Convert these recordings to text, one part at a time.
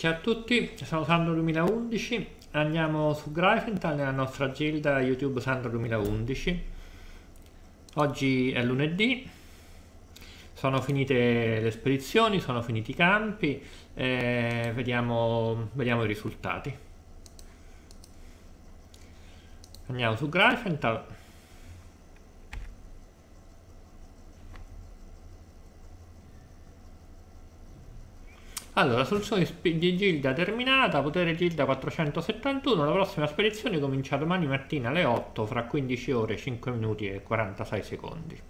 Ciao a tutti, sono Sandro 2011, andiamo su Greifenthal nella nostra gilda YouTube Sandro 2011. Oggi è lunedì, sono finite le spedizioni, sono finiti i campi, e vediamo, vediamo i risultati. Andiamo su Greifenthal. Allora, soluzione di Gilda terminata, potere Gilda 471, la prossima spedizione comincia domani mattina alle 8, fra 15 ore, 5 minuti e 46 secondi.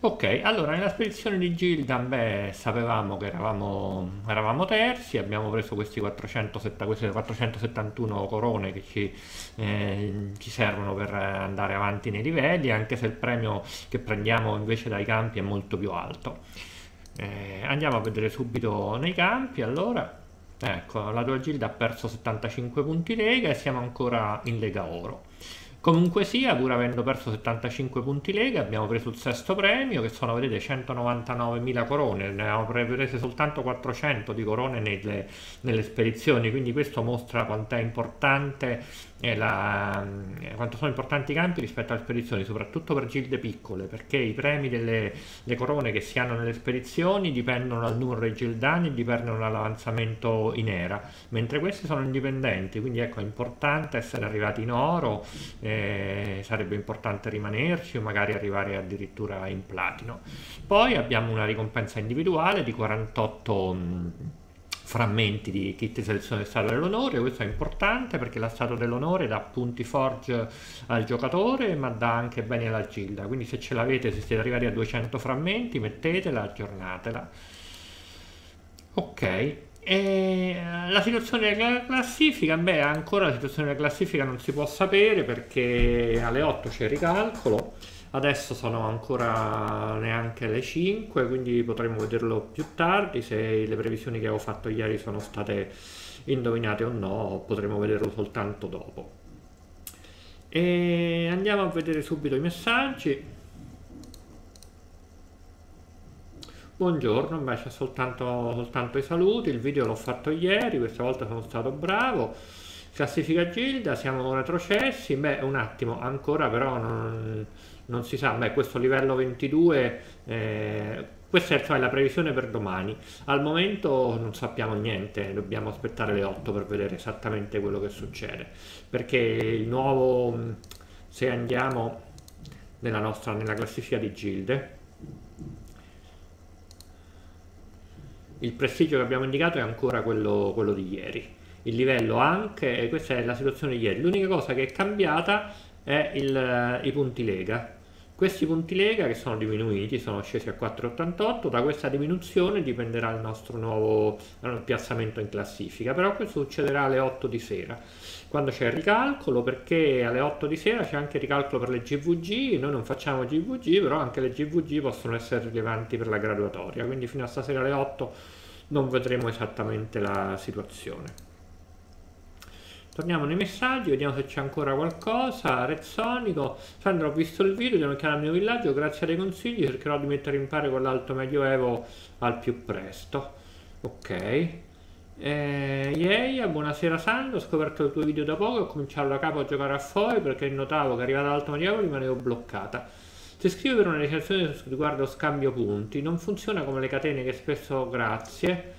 Ok, allora nella spedizione di Gilda, beh, sapevamo che eravamo, eravamo terzi, abbiamo preso questi 470, queste 471 corone che ci, eh, ci, servono per andare avanti nei livelli, anche se il premio che prendiamo invece dai campi è molto più alto. Eh, andiamo a vedere subito nei campi, allora, ecco, la tua Gilda ha perso 75 punti Lega e siamo ancora in Lega Oro. Comunque sia, pur avendo perso 75 punti Lega, abbiamo preso il sesto premio, che sono, vedete, 199.000 corone, ne abbiamo prese soltanto 400 di corone nelle, nelle spedizioni, quindi questo mostra quanto è importante la, quanto sono importanti i campi rispetto alle spedizioni, soprattutto per gilde piccole, perché i premi delle corone che si hanno nelle spedizioni dipendono dal numero dei gildani e dipendono dall'avanzamento in era, mentre questi sono indipendenti, quindi ecco è importante essere arrivati in oro, eh, sarebbe importante rimanerci o magari arrivare addirittura in platino. Poi abbiamo una ricompensa individuale di 48 frammenti di kit di selezione del Stato dell'Onore, questo è importante perché la Stato dell'Onore dà punti forge al giocatore ma dà anche beni alla gilda, quindi se ce l'avete, se siete arrivati a 200 frammenti, mettetela, aggiornatela. Ok, e la situazione della classifica, beh ancora la situazione della classifica non si può sapere perché alle 8 c'è il ricalcolo adesso sono ancora neanche le 5 quindi potremo vederlo più tardi se le previsioni che avevo fatto ieri sono state indovinate o no potremo vederlo soltanto dopo. E andiamo a vedere subito i messaggi Buongiorno, invece soltanto, soltanto i saluti, il video l'ho fatto ieri, questa volta sono stato bravo. Classifica Gilda, siamo retrocessi, beh un attimo, ancora però non, non si sa, beh questo livello 22, eh, questa è la previsione per domani, al momento non sappiamo niente, dobbiamo aspettare le 8 per vedere esattamente quello che succede, perché il nuovo, se andiamo nella nostra nella classifica di gilde, il prestigio che abbiamo indicato è ancora quello, quello di ieri. Il livello anche questa è la situazione di ieri. L'unica cosa che è cambiata è il, i punti lega questi punti lega che sono diminuiti, sono scesi a 4,88, da questa diminuzione dipenderà il nostro nuovo piazzamento in classifica, però questo succederà alle 8 di sera, quando c'è il ricalcolo, perché alle 8 di sera c'è anche il ricalcolo per le GVG, noi non facciamo GVG, però anche le GVG possono essere rilevanti per la graduatoria, quindi fino a stasera alle 8 non vedremo esattamente la situazione. Torniamo nei messaggi, vediamo se c'è ancora qualcosa. Rezzonico, Sandro, ho visto il video, devo chiamare al mio villaggio, grazie ai consigli cercherò di mettere in pari con l'alto medioevo al più presto. Ok. Eh, Yeia, buonasera Sandro, ho scoperto il tuo video da poco, ho cominciato da capo a giocare a fuori perché notavo che arrivata all'alto medioevo rimanevo bloccata. Se scrivo per una recensione riguardo scambio punti, non funziona come le catene che spesso grazie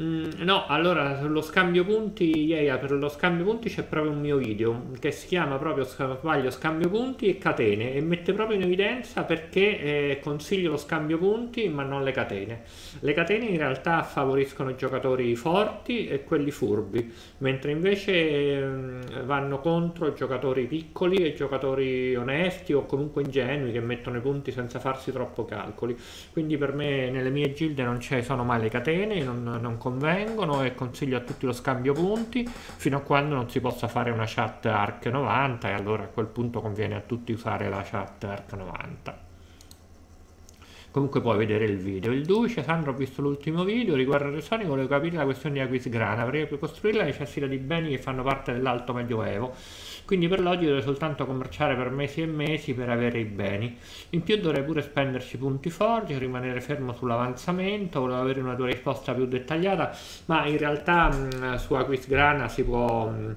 Mm, no, allora sullo scambio punti, yeah, per lo scambio punti c'è proprio un mio video che si chiama proprio sbaglio scambio punti e catene e mette proprio in evidenza perché eh, consiglio lo scambio punti ma non le catene. Le catene in realtà favoriscono i giocatori forti e quelli furbi, mentre invece eh, vanno contro i giocatori piccoli e i giocatori onesti o comunque ingenui che mettono i punti senza farsi troppo calcoli. Quindi per me nelle mie gilde non ci sono mai le catene, non, non convengono e consiglio a tutti lo scambio punti. Fino a quando non si possa fare una chat ARC 90 e allora a quel punto conviene a tutti usare la chat ARC 90 comunque puoi vedere il video. Il Duce, Sandro, ho visto l'ultimo video, riguardo a Sony volevo capire la questione di Aquisgrana, perché per costruirla necessita di beni che fanno parte dell'alto medioevo, quindi per l'oggi deve soltanto commerciare per mesi e mesi per avere i beni. In più dovrei pure spenderci punti forge, rimanere fermo sull'avanzamento, volevo avere una tua risposta più dettagliata, ma in realtà mh, su Aquisgrana si può... Mh,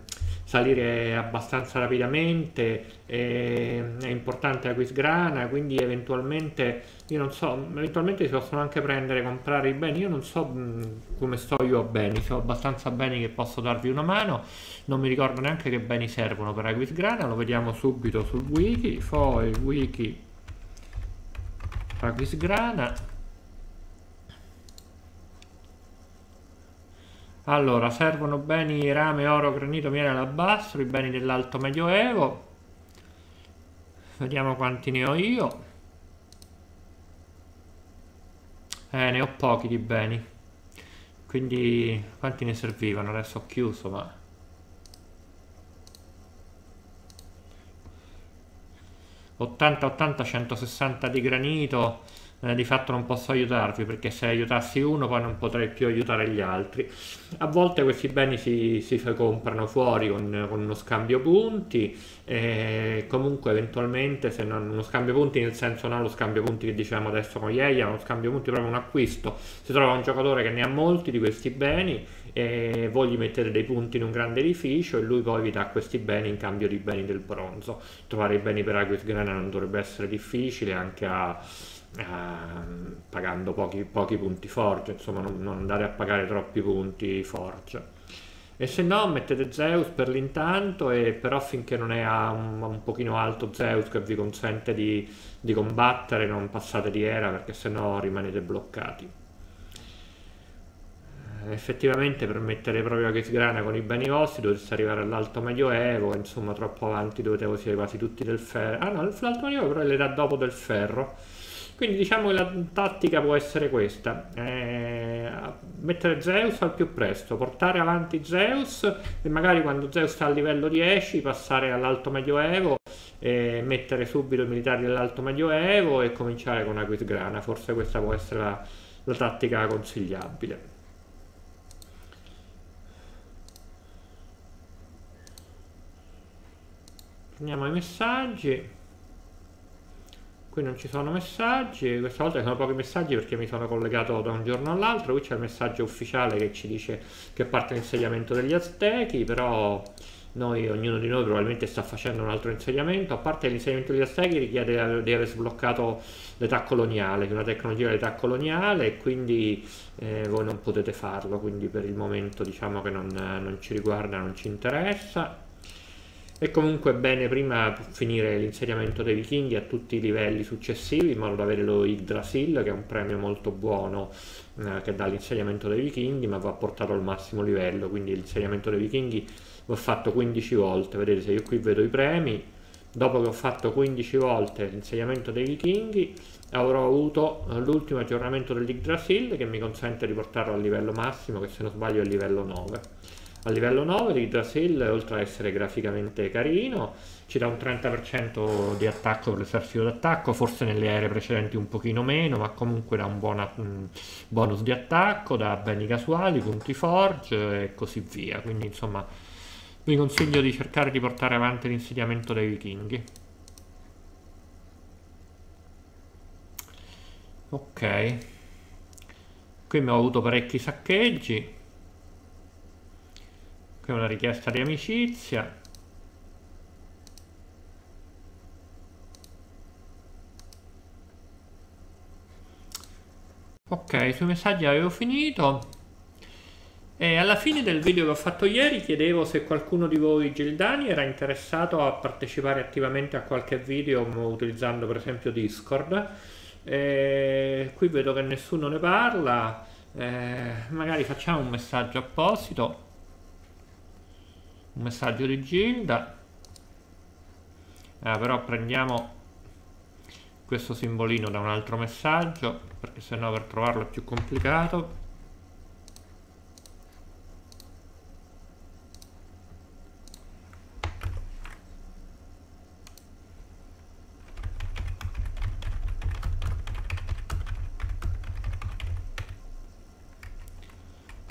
salire abbastanza rapidamente, è importante la quisgrana, quindi eventualmente, io non so, eventualmente si possono anche prendere, comprare i beni, io non so mh, come sto io a beni, so abbastanza beni che posso darvi una mano, non mi ricordo neanche che beni servono per la quisgrana, lo vediamo subito sul wiki, poi wiki Aquisgrana Allora, servono beni rame, oro, granito, miele, alabastro, i beni dell'alto medioevo. Vediamo quanti ne ho io. Eh, ne ho pochi di beni. Quindi, quanti ne servivano? Adesso ho chiuso, ma... ...80, 80, 160 di granito eh, di fatto non posso aiutarvi perché se aiutassi uno poi non potrei più aiutare gli altri. A volte questi beni si, si comprano fuori con, con, uno scambio punti e comunque eventualmente se non uno scambio punti nel senso non lo scambio punti che diciamo adesso con Yeia, uno scambio punti proprio un acquisto. Si trova un giocatore che ne ha molti di questi beni e voi gli mettete dei punti in un grande edificio e lui poi vi dà questi beni in cambio di beni del bronzo. Trovare i beni per Aquis Grana non dovrebbe essere difficile anche a Ehm, pagando pochi, pochi, punti forge, insomma non, non, andare a pagare troppi punti forge. E se no mettete Zeus per l'intanto e però finché non è a un, un pochino alto Zeus che vi consente di, di combattere non passate di era perché se no rimanete bloccati. Eh, effettivamente per mettere proprio la Chisgrana con i beni vostri dovete arrivare all'alto medioevo insomma troppo avanti dovete usare quasi tutti del ferro. Ah no l'alto medioevo però è l'età dopo del ferro quindi diciamo che la tattica può essere questa, eh, mettere Zeus al più presto, portare avanti Zeus e magari quando Zeus sta a livello 10 passare all'alto medioevo e mettere subito i militari dell'alto medioevo e cominciare con Aquisgrana, forse questa può essere la, la tattica consigliabile. Prendiamo i messaggi qui non ci sono messaggi questa volta ci sono pochi messaggi perché mi sono collegato da un giorno all'altro. Qui c'è il messaggio ufficiale che ci dice che parte l'insediamento degli Aztechi però noi, ognuno di noi probabilmente sta facendo un altro insediamento. A parte l'insediamento degli Aztechi richiede di aver sbloccato l'età coloniale che è una tecnologia dell'età coloniale e quindi eh, voi non potete farlo. Quindi per il momento diciamo che non, non ci riguarda non ci interessa è comunque bene prima finire l'insediamento dei vichinghi a tutti i livelli successivi in modo da avere lo Yggdrasil che è un premio molto buono eh, che dà l'insediamento dei vichinghi ma va portato al massimo livello. Quindi l'insediamento dei vichinghi l'ho fatto 15 volte. Vedete se io qui vedo i premi dopo che ho fatto 15 volte l'insediamento dei vichinghi avrò avuto l'ultimo aggiornamento dell'Yggdrasil che mi consente di portarlo al livello massimo che se non sbaglio è il livello 9 a livello 9 l'Yggdrasil, oltre a essere graficamente carino, ci dà un 30% di attacco per l'esercito d'attacco, forse nelle ere precedenti un pochino meno, ma comunque dà un buon bonus di attacco, dà beni casuali, punti forge e così via. Quindi insomma vi consiglio di cercare di portare avanti l'insediamento dei vichinghi. Ok, qui ho avuto parecchi saccheggi qui una richiesta di amicizia. Ok sui messaggi avevo finito. E alla fine del video che ho fatto ieri chiedevo se qualcuno di voi Gildani era interessato a partecipare attivamente a qualche video utilizzando per esempio Discord. E qui vedo che nessuno ne parla. Eh, magari facciamo un messaggio apposito un messaggio di Gilda. Ah, però prendiamo questo simbolino da un altro messaggio perché sennò per trovarlo è più complicato.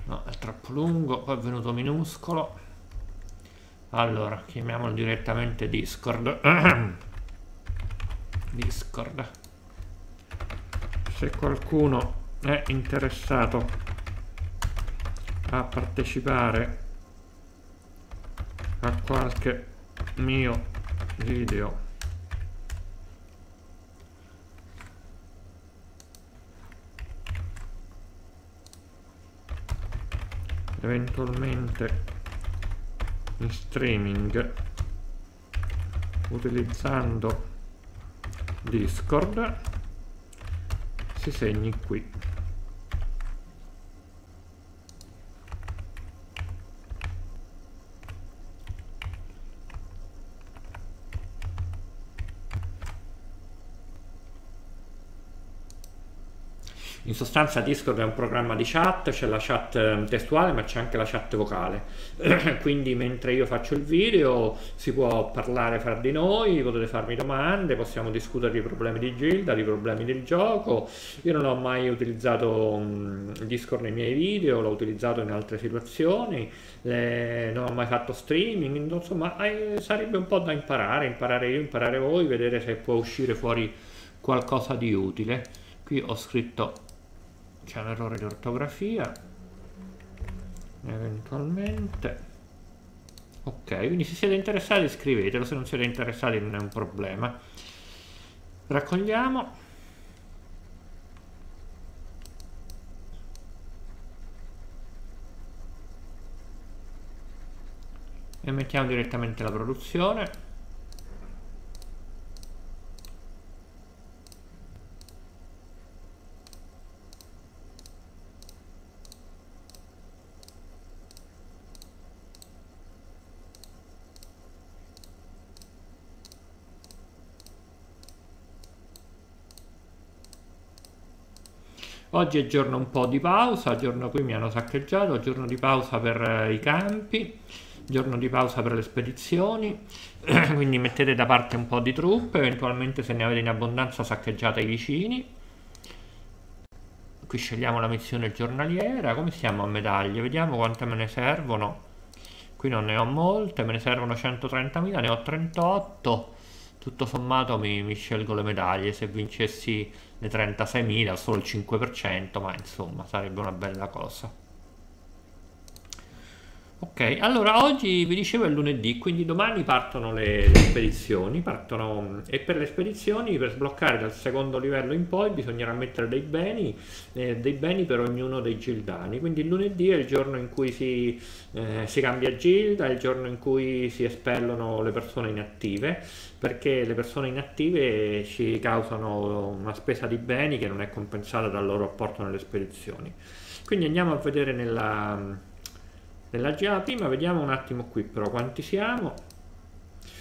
No è troppo lungo poi è venuto minuscolo allora chiamiamolo direttamente discord. Discord. Se qualcuno è interessato a partecipare a qualche mio video eventualmente in streaming utilizzando discord. Si segni qui In sostanza Discord è un programma di chat, c'è la chat ehm, testuale ma c'è anche la chat vocale, quindi mentre io faccio il video si può parlare fra di noi, potete farmi domande, possiamo discutere i problemi di Gilda, i problemi del gioco. Io non ho mai utilizzato Discord nei miei video, l'ho utilizzato in altre situazioni, le... non ho mai fatto streaming, insomma sarebbe un po' da imparare, imparare io, imparare voi, vedere se può uscire fuori qualcosa di utile. Qui ho scritto c'è un errore di ortografia. Eventualmente. Ok quindi se siete interessati scrivetelo. Se non siete interessati non è un problema. Raccogliamo. E mettiamo direttamente la produzione Oggi è giorno un po' di pausa, giorno qui mi hanno saccheggiato, giorno di pausa per eh, i campi, giorno di pausa per le spedizioni, quindi mettete da parte un po' di truppe, eventualmente se ne avete in abbondanza saccheggiate i vicini. Qui scegliamo la missione giornaliera, come siamo a medaglie? Vediamo quante me ne servono. Qui non ne ho molte, me ne servono 130.000, ne ho 38 tutto sommato mi, mi, scelgo le medaglie se vincessi le 36.000 solo il 5% ma insomma sarebbe una bella cosa Ok, allora oggi vi dicevo è lunedì, quindi domani partono le, le spedizioni, partono, e per le spedizioni, per sbloccare dal secondo livello in poi, bisognerà mettere dei beni, eh, dei beni per ognuno dei gildani. Quindi lunedì è il giorno in cui si, eh, si cambia gilda, è il giorno in cui si espellono le persone inattive, perché le persone inattive ci causano una spesa di beni che non è compensata dal loro apporto nelle spedizioni. Quindi andiamo a vedere nella nella GA prima vediamo un attimo qui però quanti siamo.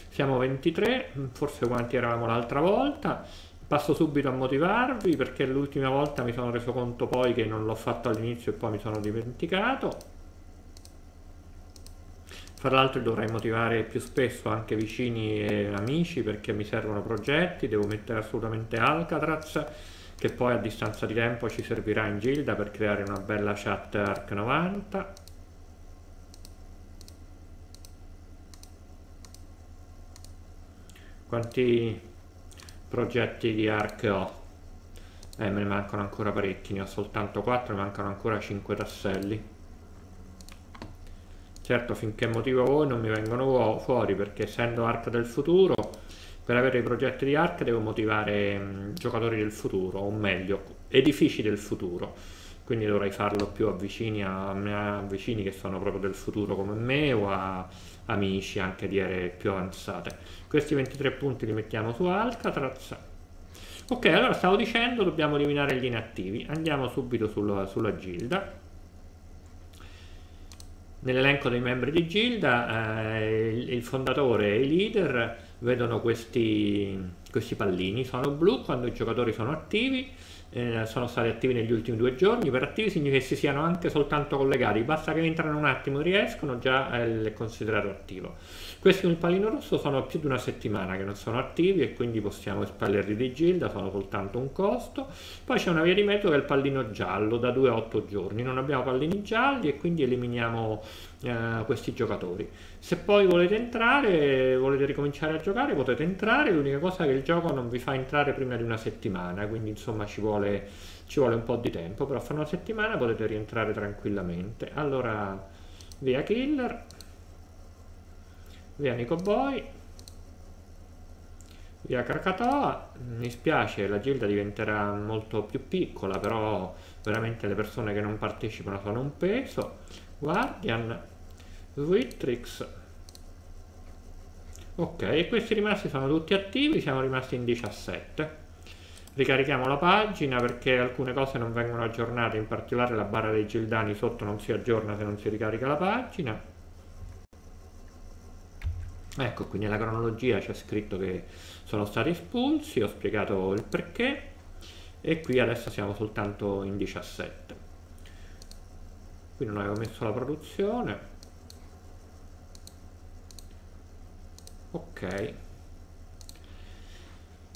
Siamo 23 forse quanti eravamo l'altra volta. Passo subito a motivarvi perché l'ultima volta mi sono reso conto poi che non l'ho fatto all'inizio e poi mi sono dimenticato. Fra l'altro dovrei motivare più spesso anche vicini e amici perché mi servono progetti devo mettere assolutamente Alcatraz che poi a distanza di tempo ci servirà in Gilda per creare una bella chat ARC 90 Quanti progetti di ARC ho? Eh, me ne mancano ancora parecchi, ne ho soltanto 4, mi mancano ancora 5 tasselli. Certo, finché motivo voi non mi vengono fuori, perché essendo ARC del futuro, per avere i progetti di ARC devo motivare mh, giocatori del futuro, o meglio, edifici del futuro. Quindi dovrei farlo più a vicini, a, a vicini che sono proprio del futuro come me o a amici anche di aree più avanzate. Questi 23 punti li mettiamo su Alcatraz. Ok, allora stavo dicendo dobbiamo eliminare gli inattivi. Andiamo subito sulla, sulla Gilda. Nell'elenco dei membri di Gilda eh, il, il, fondatore e i leader vedono questi, questi pallini, sono blu quando i giocatori sono attivi, eh, sono stati attivi negli ultimi due giorni, per attivi significa che si siano anche soltanto collegati, basta che entrano un attimo e riescono, già è considerato attivo. Questi con il pallino rosso sono più di una settimana che non sono attivi e quindi possiamo espellerli di gilda, sono soltanto un costo. Poi c'è una via di mezzo che è il pallino giallo da 2 a 8 giorni, non abbiamo pallini gialli e quindi eliminiamo eh, questi giocatori. Se poi volete entrare, volete ricominciare a giocare, potete entrare, l'unica cosa che il gioco non vi fa entrare prima di una settimana, quindi insomma ci vuole, ci vuole un po' di tempo, però fra una settimana potete rientrare tranquillamente. Allora, via Killer, via Nico Boy, via Krakatoa, mi spiace, la gilda diventerà molto più piccola, però veramente le persone che non partecipano sono un peso. Guardian, Switrix, ok, e questi rimasti sono tutti attivi, siamo rimasti in 17 ricarichiamo la pagina perché alcune cose non vengono aggiornate in particolare la barra dei gildani sotto non si aggiorna se non si ricarica la pagina. Ecco qui nella cronologia c'è scritto che sono stati espulsi ho spiegato il perché e qui adesso siamo soltanto in 17 qui non avevo messo la produzione ok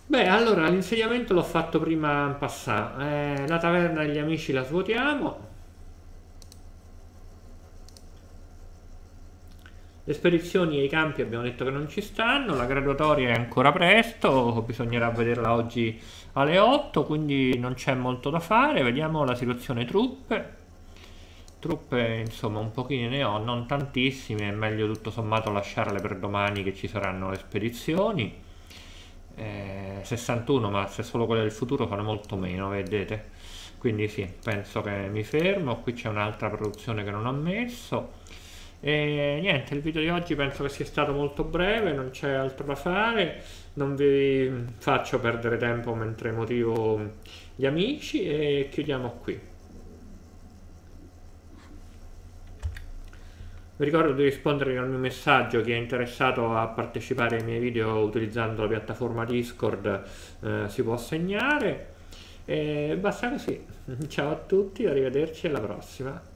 Beh, allora l'insediamento l'ho fatto prima in passato. Eh, la taverna degli amici la svuotiamo. Le spedizioni e i campi abbiamo detto che non ci stanno, la graduatoria è ancora presto, bisognerà vederla oggi alle 8, quindi non c'è molto da fare. Vediamo la situazione truppe. Truppe, insomma, un pochino ne ho, non tantissime, è meglio tutto sommato lasciarle per domani che ci saranno le spedizioni. Eh, 61 ma se solo quelle del futuro sono molto meno vedete. Quindi sì penso che mi fermo qui c'è un'altra produzione che non ho messo. E niente il video di oggi penso che sia stato molto breve non c'è altro da fare. Non vi faccio perdere tempo mentre motivo gli amici e chiudiamo qui Vi ricordo di rispondere al mio messaggio chi è interessato a partecipare ai miei video utilizzando la piattaforma Discord eh, si può segnare e basta così. Ciao a tutti, arrivederci alla prossima.